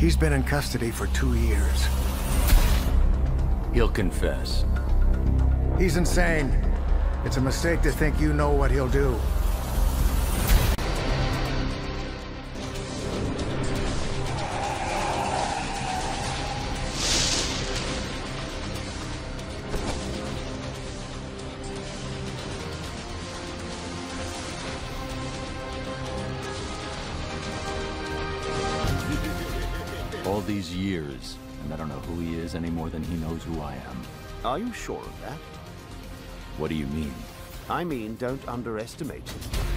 He's been in custody for two years. He'll confess. He's insane. It's a mistake to think you know what he'll do. All these years, and I don't know who he is any more than he knows who I am. Are you sure of that? What do you mean? I mean, don't underestimate him.